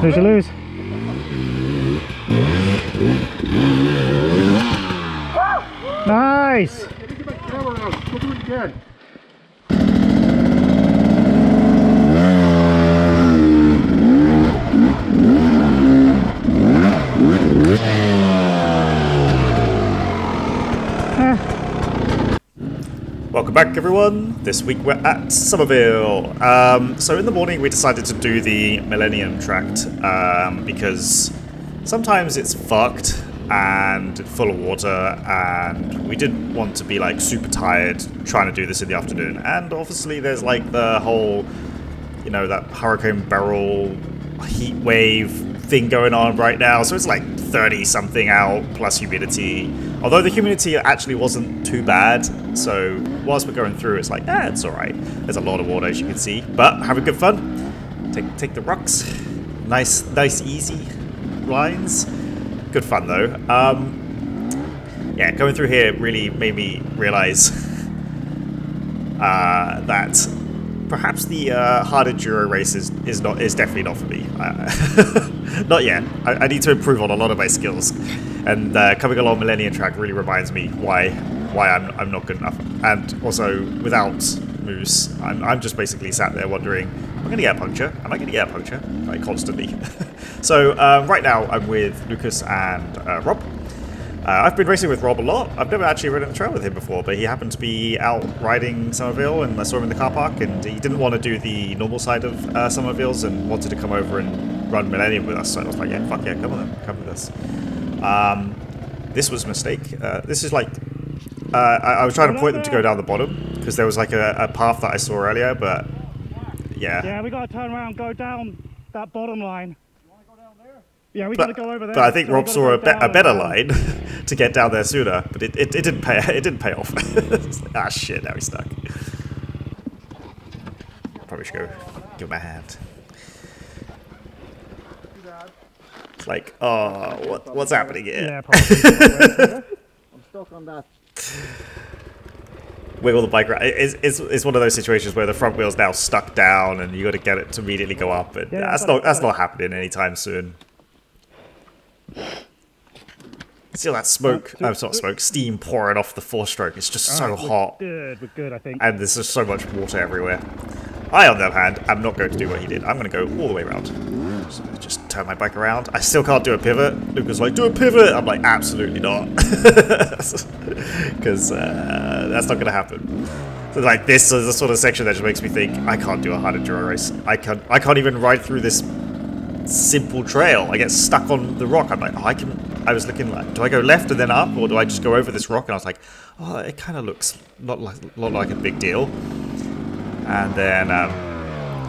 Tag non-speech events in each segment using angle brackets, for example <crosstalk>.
Snooze lose. Nice! Let me get my camera out. We'll do it again. Welcome back, everyone. This week we're at Somerville. Um, so in the morning we decided to do the Millennium Tract um, because sometimes it's fucked and full of water, and we didn't want to be like super tired trying to do this in the afternoon. And obviously there's like the whole, you know, that hurricane barrel heat wave thing going on right now. So it's like 30 something out plus humidity. Although the humidity actually wasn't too bad. So whilst we're going through, it's like, ah, it's alright. There's a lot of water as you can see. But having good fun. Take take the rocks. Nice, nice, easy lines. Good fun though. Um, yeah, going through here really made me realize uh, that perhaps the uh, hard enduro race is, is not is definitely not for me. Uh, <laughs> not yet. I, I need to improve on a lot of my skills, and uh, coming along Millennium Track really reminds me why why I'm I'm not good enough. And also without Mousse, I'm I'm just basically sat there wondering, am I going to get a puncture? Am I going to get a puncture? Like constantly. <laughs> so um, right now I'm with Lucas and uh, Rob. Uh, I've been racing with Rob a lot. I've never actually ridden a trail with him before, but he happened to be out riding Somerville, and I saw him in the car park, and he didn't want to do the normal side of uh, Somerville's and wanted to come over and run Millennium with us. So I was like, yeah, fuck yeah, come on, then, come with us. Um, this was a mistake. Uh, this is like, uh, I, I was trying to point them to go down the bottom because there was like a, a path that I saw earlier, but yeah. Yeah, we gotta turn around, go down that bottom line. Yeah, we But, gotta go over there. but I think So Rob saw a, be- a better line <laughs> to get down there sooner, but it, it, it didn't pay. <laughs> It didn't pay off. <laughs> ah shit! Now he's stuck. Probably should go give him a hand. It's like, oh, what what's happening here? Yeah, probably. <laughs> I'm stuck on that. Wiggle the bike around. It's, it's, it's one of those situations where the front wheel's now stuck down, and you got to get it to immediately go up, and Yeah, that's got it, not that's got it. not happening anytime soon. See all that smoke? Uh, I'm not smoke. Steam pouring off the four-stroke. It's just so we're hot, Good, we're good, I think. and there's just so much water everywhere. I, on the other hand, I'm not going to do what he did. I'm going to go all the way around. So I just turn my bike around. I still can't do a pivot. Lucas like, do a pivot. I'm like, absolutely not, <laughs> because uh, that's not going to happen. So like this is the sort of section that just makes me think I can't do a hard enduro race. I can't. I can't even ride through this simple trail. I get stuck on the rock. I'm like, oh, I can. I was looking like, do I go left and then up, or do I just go over this rock? And I was like, oh, it kind of looks not like not like a big deal. And then, um,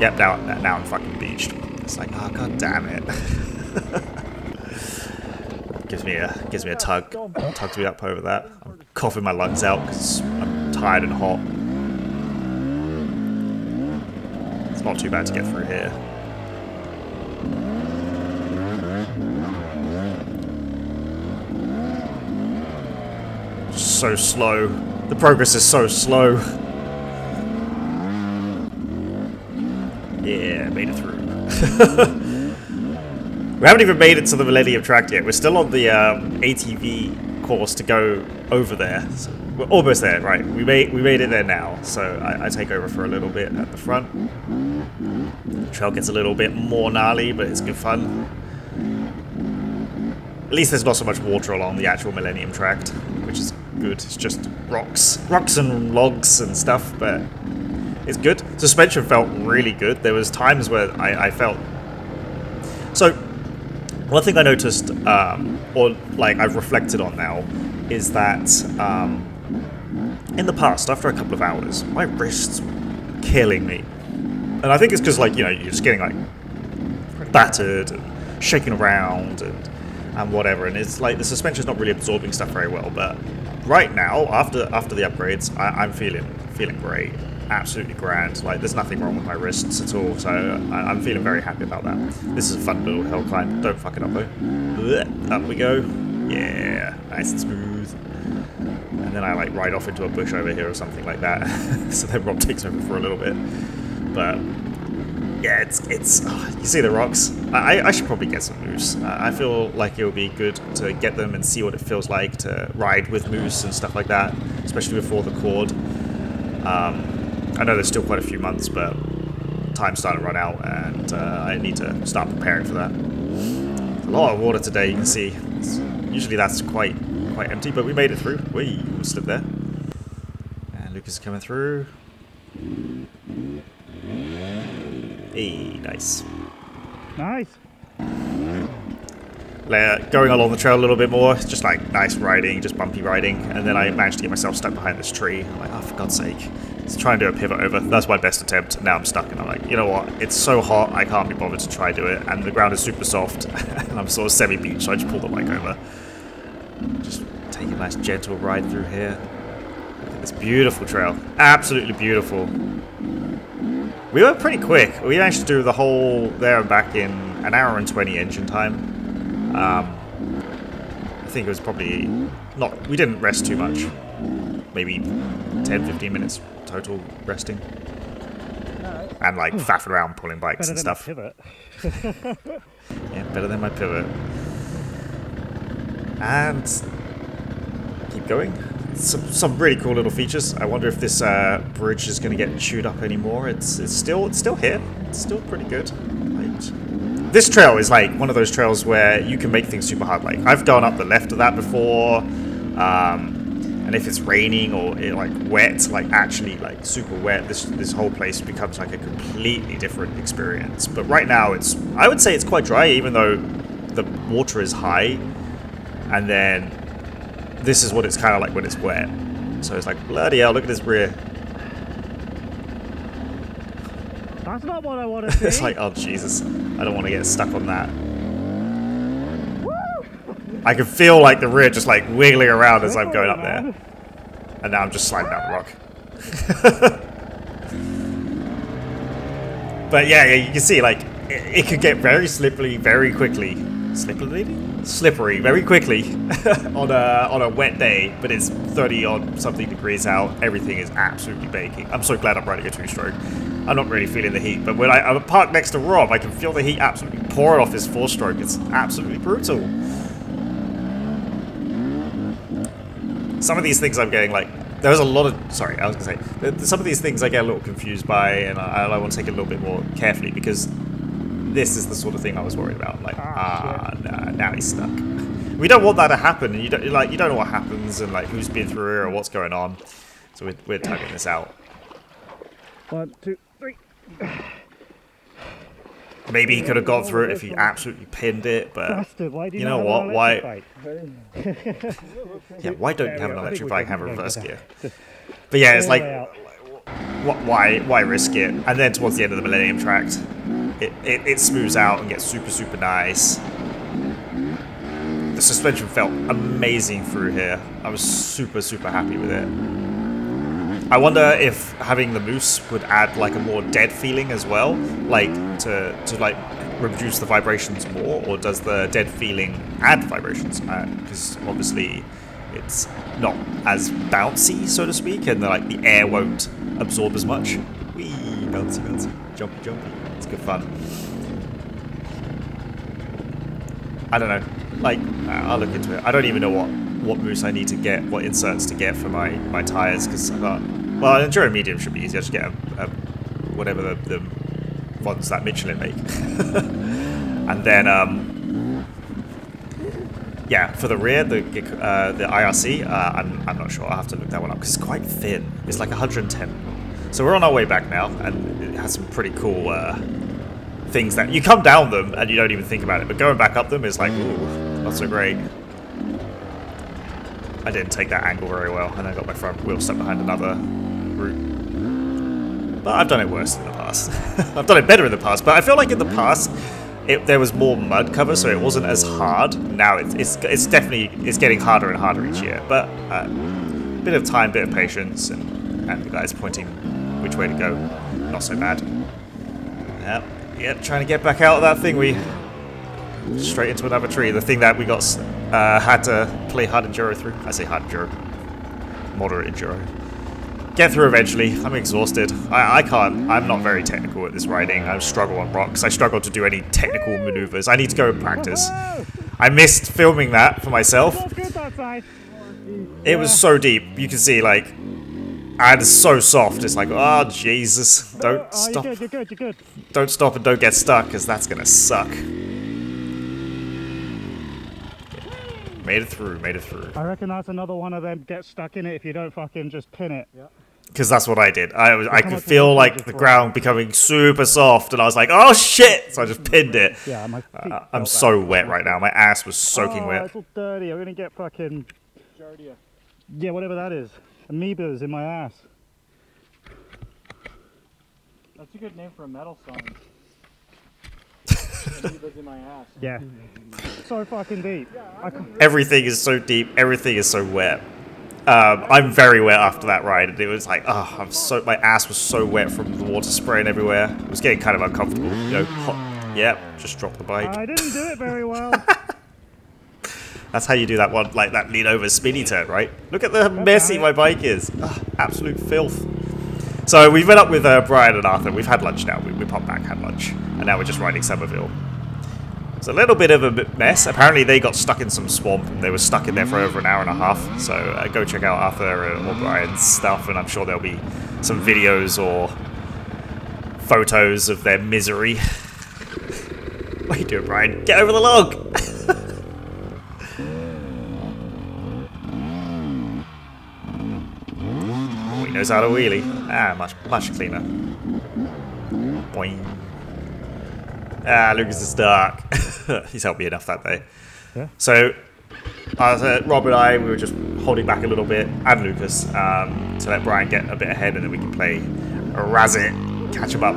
yep, now now I'm fucking beached. It's like, oh god damn it. <laughs> gives me a gives me a tug, tugs me up over that. I'm coughing my lungs out because I'm tired and hot. It's not too bad to get through here. So slow. The progress is so slow. Yeah, made it through. <laughs> we haven't even made it to the Millennium Tract yet. We're still on the um, ATV course to go over there. So we're almost there, right? We made we made it there now. So I, I take over for a little bit at the front. The trail gets a little bit more gnarly, but it's good fun. At least there's not so much water along the actual Millennium Tract, which is good. It's just rocks, rocks and logs and stuff, but it's good. Suspension felt really good. There was times where I, I felt so. One thing I noticed, um, or like I've reflected on now, is that um, in the past, after a couple of hours, my wrists killing me, and I think it's because like you know you're just getting like battered and shaking around and and whatever, and it's like the suspension's not really absorbing stuff very well. But right now, after after the upgrades, I, I'm feeling feeling great, absolutely grand. Like there's nothing wrong with my wrists at all, so I, I'm feeling very happy about that. This is a fun little hill climb. Don't fuck it up though. Blech. Up we go. Yeah, nice and smooth. And then I like ride off into a bush over here or something like that. <laughs> so then Rob takes over for a little bit. But yeah, it's it's. ah, you see the rocks. I, I should probably get some mousse. I feel like it would be good to get them and see what it feels like to ride with mousse and stuff like that, especially before the cord. Um, I know there's still quite a few months, but time's starting to run out, and uh, I need to start preparing for that. A lot of water today, you can see. It's- usually that's quite quite empty, but we made it through. We slipped there. And Lucas is coming through. Hey, nice. Nice. Like, uh, going along the trail a little bit more, just like nice riding, just bumpy riding, and then I managed to get myself stuck behind this tree. I'm like, oh, for God's sake. Let's try and do a pivot over. That's my best attempt. Now I'm stuck, and I'm like, you know what? It's so hot, I can't be bothered to try do it, and the ground is super soft, <laughs> and I'm sort of semi-beach, so I just pull the bike over. Just take a nice gentle ride through here. Look at this beautiful trail. Absolutely beautiful. We were pretty quick. We managed to do the whole there and back in an hour and 20 engine time. Um, I think it was probably not. We didn't rest too much. Maybe 10, 15 minutes total resting. And like faffing around pulling bikes Better and than stuff. pivot. <laughs> Yeah, better than my pivot. And keep going. Some, some really cool little features. I wonder if this uh, bridge is going to get chewed up anymore. It's it's still it's still here. It's still pretty good. Like, this trail is like one of those trails where you can make things super hard. Like I've gone up the left of that before, um, and if it's raining or it, like wet, like actually like super wet, this this whole place becomes like a completely different experience. But right now, it's I would say it's quite dry, even though the water is high, and then this is what it's kind of like when it's wet. So it's like bloody hell! Look at this rear. That's not what I want <laughs> to see. It's like, oh Jesus, I don't want to get stuck on that. I can feel like the rear just like wiggling around as I'm going up there. And now I'm just sliding down the rock. <laughs> but yeah, yeah, you can see like it, it could get very slippery very quickly. Slippery? Slippery very quickly <laughs> on a on a wet day, but it's 30 odd something degrees out. Everything is absolutely baking. I'm so glad I'm riding a two-stroke. I'm not really feeling the heat, but when I, I'm parked next to Rob, I can feel the heat absolutely pouring off his four-stroke. It's absolutely brutal. some of these things I'm getting like there's a lot of sorry I was gonna say some of these things I get a little confused by and I, I want to take it a little bit more carefully because this is the sort of thing I was worried about like Ah, ah nah, now he's stuck. <laughs> We don't want that to happen and you don't like you don't know what happens and like who's been through here or what's going on. So we're, we're tugging this out. One, two, three. maybe he could have got through it if he absolutely pinned it but why you know what why yeah why don't you have an electric bike and have a reverse gear? But yeah it's like way out. Wh- why why risk it? And then towards the end of the Millennium Tract, it, it, it smooths out and gets super super nice. The suspension felt amazing through here. I was super super happy with it. I wonder if having the mousse would add like a more dead feeling as well, like to to like reduce the vibrations more, or does the dead feeling add vibrations? Uh, because obviously it's not as bouncy, so to speak, and the, like the air won't absorb as much. Wee, bouncy, bouncy, jumpy, jumpy. Good fun. I don't know. Like, I'll look into it. I don't even know what what mousse I need to get, what inserts to get for my my tires, because I got. Well, an enduro medium should be easy. I just get a, a whatever the, the ones that Michelin make, <laughs> and then um, yeah, for the rear, the uh, the IRC, uh, I'm, I'm not sure. I'll have to look that one up because it's quite thin. It's like 110. So we're on our way back now, and it has some pretty cool uh, things that you come down them and you don't even think about it, but going back up them is like, ooh, not so great. I didn't take that angle very well, and I got my front wheel stuck behind another route. But I've done it worse in the past. <laughs> I've done it better in the past, but I feel like in the past it, there was more mud cover, so it wasn't as hard. Now it's it's, it's definitely it's getting harder and harder each year. But uh, bit of time, bit of patience, and, and the guys pointing which way to go. Not so bad. Yep, yep. Trying to get back out of that thing. We straight into another tree. The thing that we got uh, had to play hard enduro through. I say hard enduro, moderate enduro. get through eventually. I'm exhausted. I, I can't. I'm not very technical at this riding. I struggle on rocks. I struggle to do any technical maneuvers. I need to go and practice. I missed filming that for myself. It was so deep. You can see, like, and it's so soft. It's like, oh Jesus! <laughs> Don't Oh, stop! you're good, you're good, you're good. Don't stop and don't get stuck, because that's gonna suck. Made it through. Made it through. I reckon that's another one of them get stuck in it if you don't fucking just pin it. Because that's what I did. I was, I could feel like the ground becoming super soft, and I was like, "Oh shit!" So I just pinned it. Yeah, my feet Uh, I'm that. so wet right now. My ass was soaking oh, wet. It's all dirty. I'm gonna get fucking. Yeah, whatever that is. Amoebas in my ass. That's a good name for a metal song. <laughs> Amoebas in my ass. Yeah. so fucking deep. I Everything is so deep. Everything is so wet. Um, I'm very wet after that ride, and it was like, oh, I'm so. My ass was so wet from the water spraying everywhere. It was getting kind of uncomfortable. You know, hot. Yep, just drop the bike. I didn't do it very well. <laughs> That's how you do that one, like that lean over spinny turn, right? Look at the messy my bike is. Ugh, absolute filth. So we've met up with uh, Brian and Arthur. We've had lunch now. We, we popped back, had lunch, and now we're just riding Somerville. It's a little bit of a mess. Apparently, they got stuck in some swamp. and They were stuck in there for over an hour and a half. So uh, go check out Arthur or Brian's stuff, and I'm sure there'll be some videos or photos of their misery. <laughs> what are you doing, Brian? Get over the log! <laughs> Oh, he knows how to wheelie. Ah, much much cleaner. Boing. Ah, Lucas is dark. <laughs> He's helped me enough that day. Yeah. So, uh, Rob and I, we were just holding back a little bit, and Lucas, um, to let Brian get a bit ahead, and then we can play Razit, catch him up.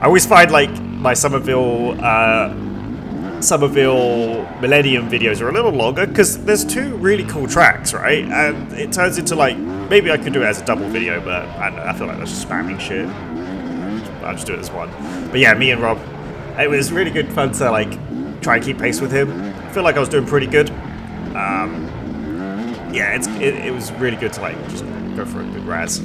I always find like my Somerville uh, Somerville Millennium videos are a little longer because there's two really cool tracks, right? And it turns into like maybe I could do it as a double video, but I, don't know, I feel like that's just spamming shit. I'll just do it as one. But yeah, me and Rob, it was really good fun to like try and keep pace with him. I feel like I was doing pretty good. Um, yeah, it's it, it was really good to like just go for a good raz.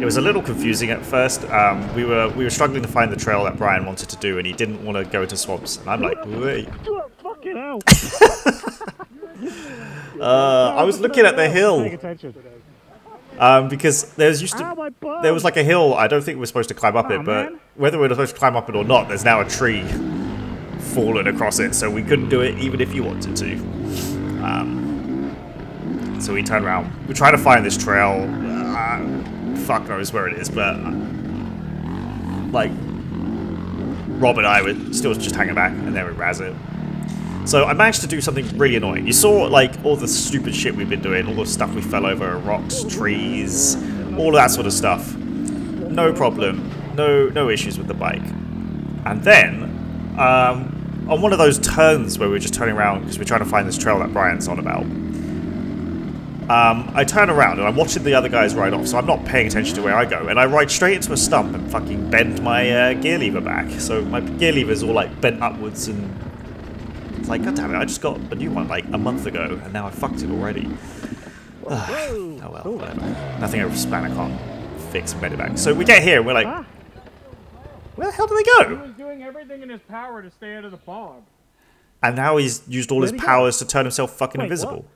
It was a little confusing at first. Um, we were we were struggling to find the trail that Brian wanted to do, and he didn't want to go into swamps. And I'm like, wait. fucking hell. <laughs> Uh, I was looking at the hill um, because there's used to there was like a hill. I don't think we were supposed to climb up it, but whether we were supposed to climb up it or not, there's now a tree fallen across it, so we couldn't do it even if you wanted to. Um, so we turned around. We tried to find this trail. Uh, fuck knows where it is, but like Rob and I were still just hanging back, and then we razz it. So I managed to do something really annoying. You saw like all the stupid shit we've been doing, all the stuff we fell over, rocks, trees, all that sort of stuff. No problem, no no issues with the bike. And then um, on one of those turns where we were just turning around because we're trying to find this trail that Brian's on about. Um, I turn around and I'm watching the other guys ride off, so I'm not paying attention to where I go, and I ride straight into a stump and fucking bend my uh, gear lever back. So my gear lever's all like bent upwards and it's like, god damn it, I just got a new one like a month ago, and now I fucked it already. <sighs> oh well, whatever. Nothing over span I can't fix and back. So we get here and we're like, Ah. where the hell do they go? He go? was doing everything in his power to stay out of the fog. And now he's used all his Where'd he go? powers to turn himself fucking Wait, invisible.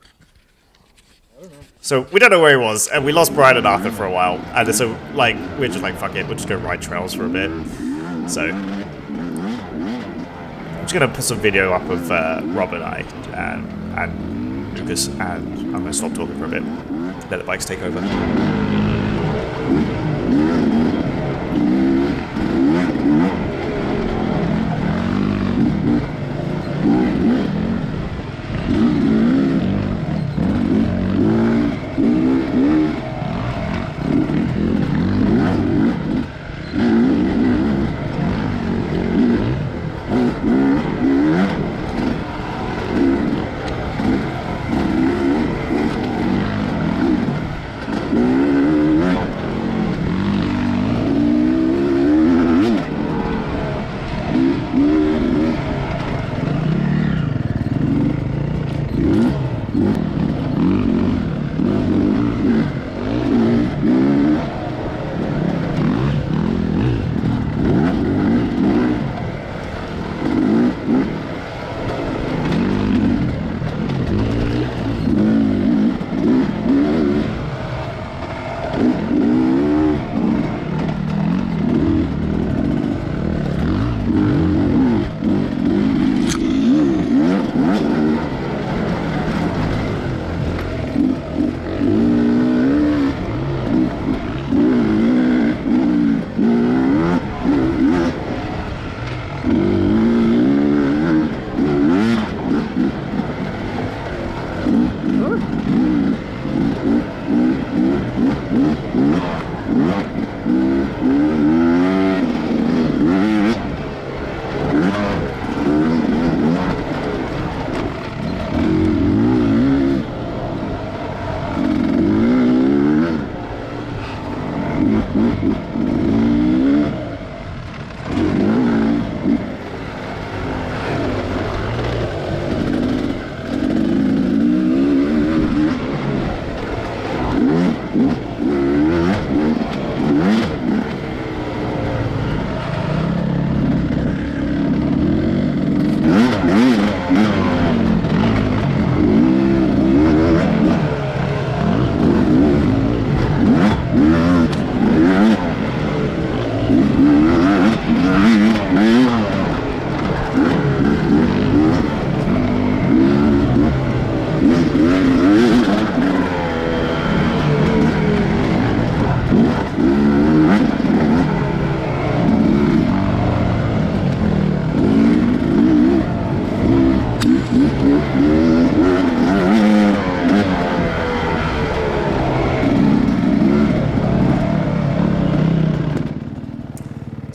So we don't know where he was, and we lost Brian and Arthur for a while, and so like we're just like fuck it, we'll just go ride trails for a bit. So I'm just gonna put some video up of uh, Rob and I and, and Lucas, and I'm gonna stop talking for a bit, let the bikes take over.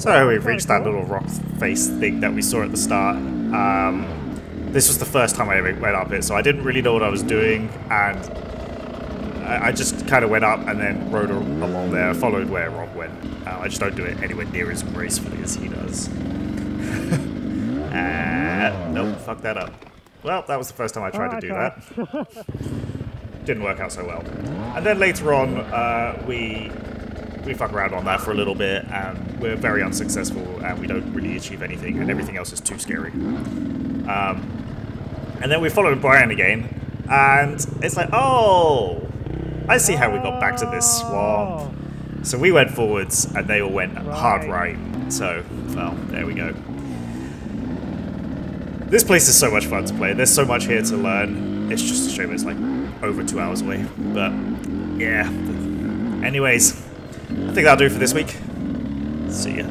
So we've reached that little rock face thing that we saw at the start. Um, this was the first time I ever went up it, so I didn't really know what I was doing, and I, I just kind of went up and then rode along there, followed where Rob went. Uh, I just don't do it anywhere near as gracefully as he does. <laughs> uh, nope, fuck that up. Well, that was the first time I tried Oh, to do that. <laughs> Didn't work out so well. And then later on, uh, we we fuck around on that for a little bit, and we're very unsuccessful, and we don't really achieve anything, and everything else is too scary. Um, and then we followed Brian again, and it's like, oh, I see how we got back to this swamp. So we went forwards, and they all went hard right. So, well, there we go. This place is so much fun to play. There's so much here to learn. It's just a shame it's like over two hours away. But yeah. Anyways, I think that'll do for this week. See ya.